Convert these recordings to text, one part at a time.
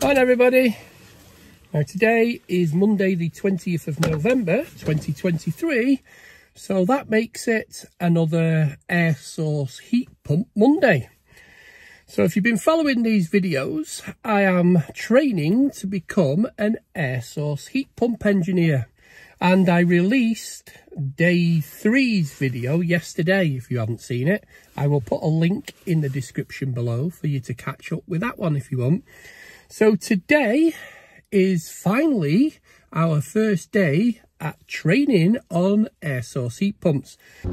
Hi everybody. Now today is Monday the 20th of November 2023 so that makes it another air source heat pump Monday. So if you've been following these videos I am training to become an air source heat pump engineer and I released day three's video yesterday if you haven't seen it. I will put a link in the description below for you to catch up with that one if you want. So today is finally our first day at training on air source heat pumps. Are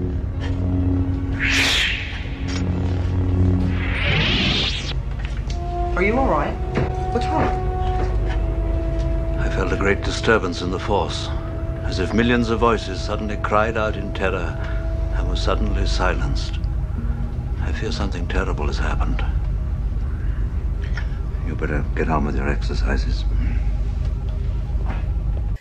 you alright? What's wrong? I felt a great disturbance in the force, as if millions of voices suddenly cried out in terror and were suddenly silenced. I fear something terrible has happened. You better get on with your exercises.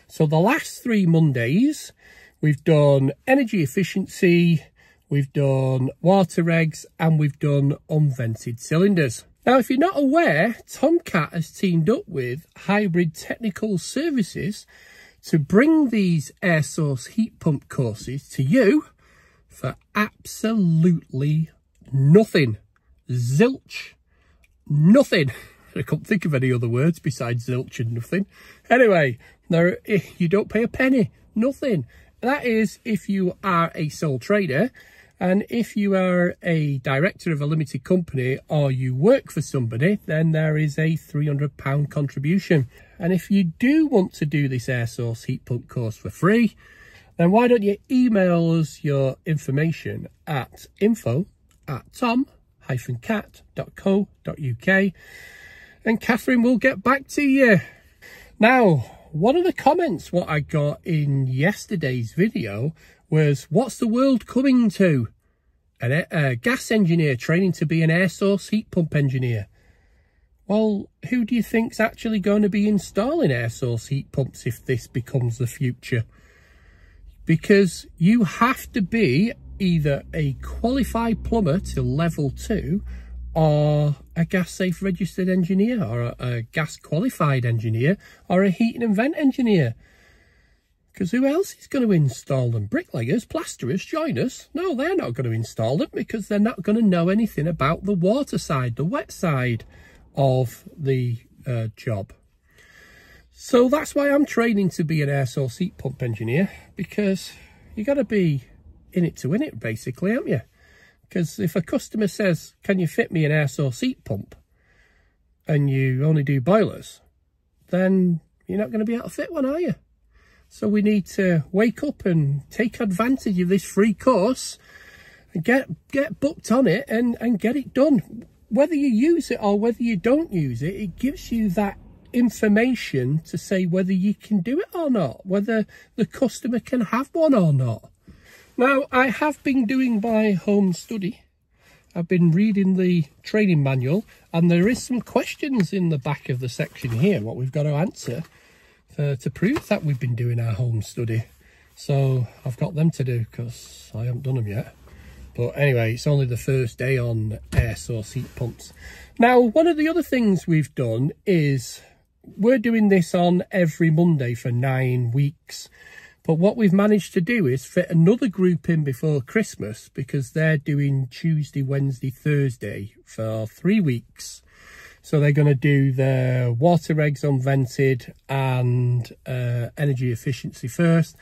So the last three Mondays, we've done energy efficiency, we've done water regs, and we've done unvented cylinders. Now, if you're not aware, Tomkat has teamed up with Hybrid Technical Services to bring these air source heat pump courses to you for absolutely nothing. Zilch. Nothing. I can't think of any other words besides zilch and nothing. Anyway, now eh, you don't pay a penny, nothing. That is if you are a sole trader and if you are a director of a limited company or you work for somebody, then there is a £300 contribution. And if you do want to do this air source heat pump course for free, then why don't you email us your information at info at tom-cat.co.uk and Catherine will get back to you. Now, one of the comments what I got in yesterday's video was, what's the world coming to? A, a uh, gas engineer training to be an air source heat pump engineer. Well, who do you think's actually going to be installing air source heat pumps if this becomes the future? Because you have to be either a qualified plumber to level two or a gas safe registered engineer or a, a gas qualified engineer or a heating and vent engineer. Because who else is going to install them? Bricklayers, plasterers, joiners? No, they're not going to install them because they're not going to know anything about the water side, the wet side of the uh, job. So that's why I'm training to be an air source heat pump engineer because you got to be in it to win it, basically, haven't you? Because if a customer says, can you fit me an air source heat pump? And you only do boilers, then you're not going to be able to fit one, are you? So we need to wake up and take advantage of this free course and get get booked on it and, and get it done. Whether you use it or whether you don't use it, it gives you that information to say whether you can do it or not, whether the customer can have one or not. Now, I have been doing my home study. I've been reading the training manual and there is some questions in the back of the section here, what we've got to answer to prove that we've been doing our home study. So I've got them to do because I haven't done them yet. But anyway, it's only the first day on air source heat pumps. Now, one of the other things we've done is we're doing this on every Monday for nine weeks. But what we've managed to do is fit another group in before Christmas because they're doing Tuesday, Wednesday, Thursday for three weeks. So they're going to do the water regs unvented and uh, energy efficiency first.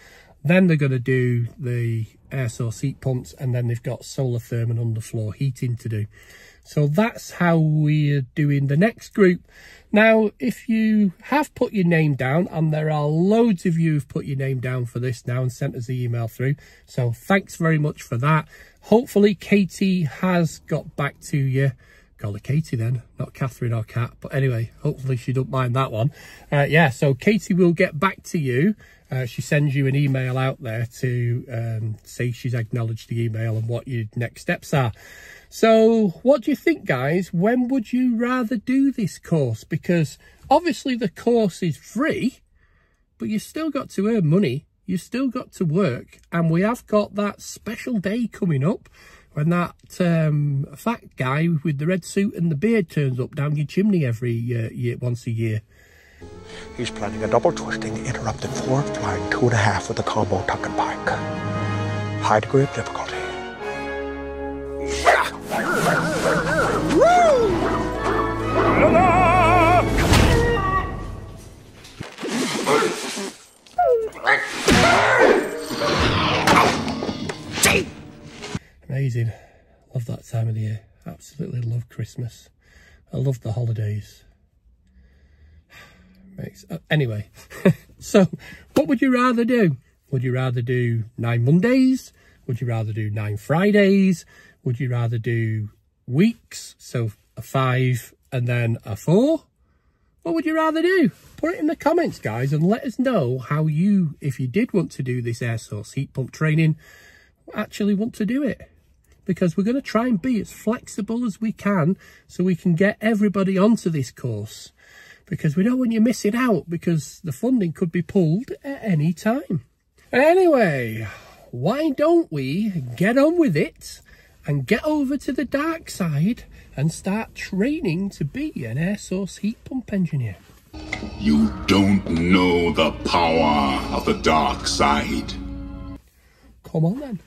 Then they're going to do the air source heat pumps and then they've got solar therm and underfloor heating to do. So that's how we're doing the next group. Now, if you have put your name down, and there are loads of you who've put your name down for this now and sent us the email through. So thanks very much for that. Hopefully Katie has got back to you. Call her Katie then, not Catherine or Kat. But anyway, hopefully she don't mind that one. Uh, yeah, so Katie will get back to you. Uh, she sends you an email out there to um, say she's acknowledged the email and what your next steps are. So what do you think, guys? When would you rather do this course? Because obviously the course is free, but you've still got to earn money. You've still got to work. And we have got that special day coming up when that um, fat guy with the red suit and the beard turns up down your chimney every uh, year, once a year. He's planning a double twisting, interrupted four, flying two and a half with a combo tuck and pike. High degree of difficulty. Amazing. Love that time of the year. Absolutely love Christmas. I love the holidays. Makes uh, anyway. so, what would you rather do? Would you rather do nine Mondays? Would you rather do nine Fridays? Would you rather do weeks? So a five and then a four? What would you rather do? Put it in the comments, guys, and let us know how you, if you did want to do this air source heat pump training, actually want to do it. Because we're going to try and be as flexible as we can so we can get everybody onto this course. Because we don't want you missing out because the funding could be pulled at any time. Anyway, why don't we get on with it and get over to the dark side and start training to be an air source heat pump engineer. You don't know the power of the dark side. Come on then.